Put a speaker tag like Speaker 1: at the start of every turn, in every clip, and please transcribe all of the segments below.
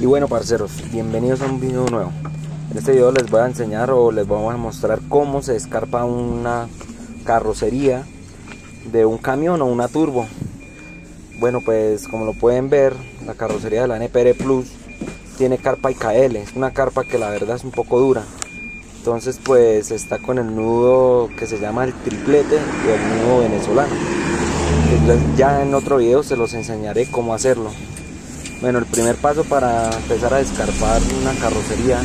Speaker 1: Y bueno parceros, bienvenidos a un video nuevo. En este video les voy a enseñar o les vamos a mostrar cómo se escarpa una carrocería de un camión o una turbo. Bueno pues como lo pueden ver, la carrocería de la NPR Plus tiene carpa IKL, es una carpa que la verdad es un poco dura. Entonces pues está con el nudo que se llama el triplete o el nudo venezolano. ya en otro video se los enseñaré cómo hacerlo. Bueno, el primer paso para empezar a descarpar una carrocería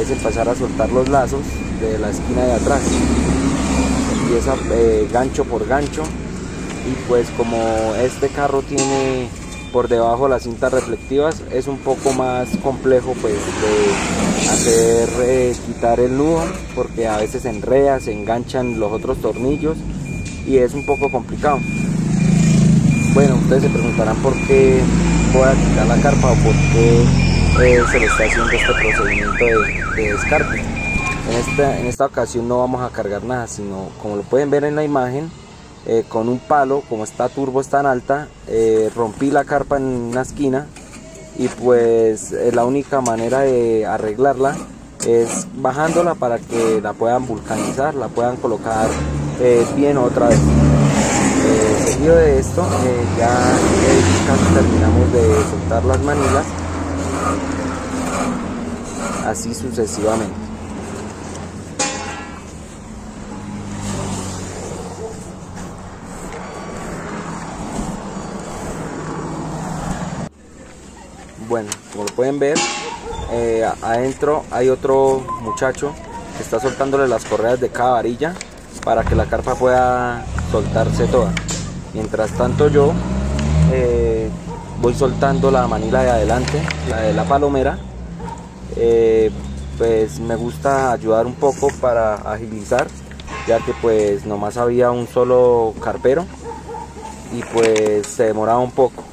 Speaker 1: es empezar a soltar los lazos de la esquina de atrás. Empieza eh, gancho por gancho y pues como este carro tiene por debajo las cintas reflectivas es un poco más complejo pues de hacer eh, quitar el nudo porque a veces se enreda, se enganchan los otros tornillos y es un poco complicado. Bueno, ustedes se preguntarán por qué voy a quitar la carpa o por qué eh, se le está haciendo este procedimiento de, descarte. En esta, en esta ocasión no vamos a cargar nada, sino como lo pueden ver en la imagen, eh, con un palo, como esta turbo es tan alta, eh, rompí la carpa en una esquina y pues la única manera de arreglarla es bajándola para que la puedan vulcanizar, la puedan colocar bien otra vez seguido de esto eh, ya casi terminamos de soltar las manilas así sucesivamente. Bueno como lo pueden ver eh, adentro hay otro muchacho que está soltándole las correas de cada varilla para que la carpa pueda soltarse toda. Mientras tanto yo eh, voy soltando la manila de adelante, la de la palomera. Eh, pues me gusta ayudar un poco para agilizar, ya que pues nomás había un solo carpero y pues se demoraba un poco.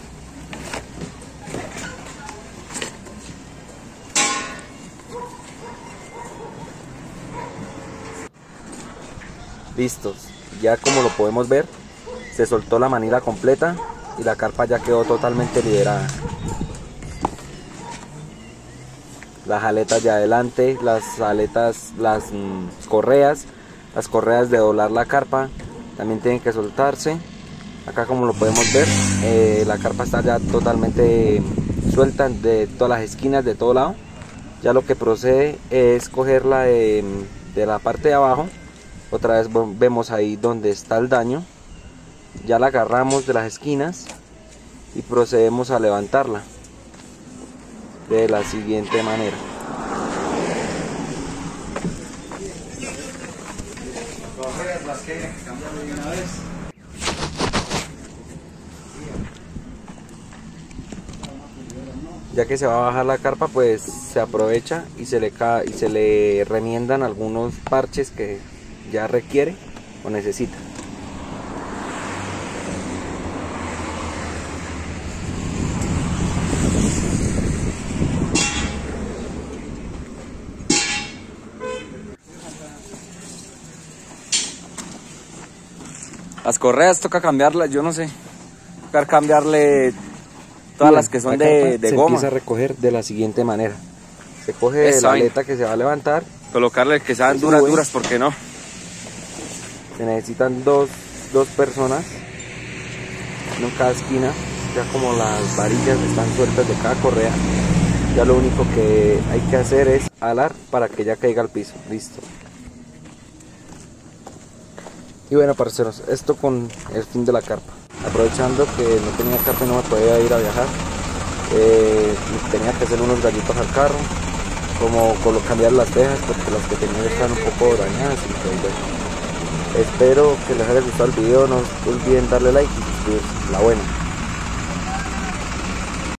Speaker 1: Listos, ya como lo podemos ver, se soltó la manila completa y la carpa ya quedó totalmente liberada. Las aletas de adelante, las aletas, las mm, correas, las correas de doblar la carpa también tienen que soltarse. Acá como lo podemos ver, eh, la carpa está ya totalmente suelta de todas las esquinas, de todo lado. Ya lo que procede es cogerla de la parte de abajo otra vez vemos ahí donde está el daño. Ya la agarramos de las esquinas y procedemos a levantarla de la siguiente manera. Ya que se va a bajar la carpa pues se aprovecha y se le y se le remiendan algunos parches que ya requiere o necesita.
Speaker 2: Las correas toca cambiarlas, yo no sé. Tocar cambiarle todas las que son de, de
Speaker 1: se
Speaker 2: goma.
Speaker 1: empieza a recoger de la siguiente manera. Se coge la aleta que se va a levantar.
Speaker 2: Colocarle que sean duras, duras, porque no
Speaker 1: se necesitan dos, personas en cada esquina. Ya como las varillas están sueltas de cada correa ya lo único que hay que hacer es alar para que ya caiga al piso. Listo. Y bueno parceros esto con el fin de la carpa. Aprovechando que no tenía carpa y no me podía ir a viajar eh, tenía que hacer unos gallitos al carro como cambiar las tejas porque las que tenía están un poco dañadas y pues, Espero que les haya gustado el video, no olviden darle like y. La buena.